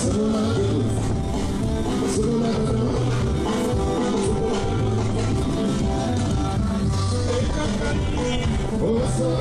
Solo Oh,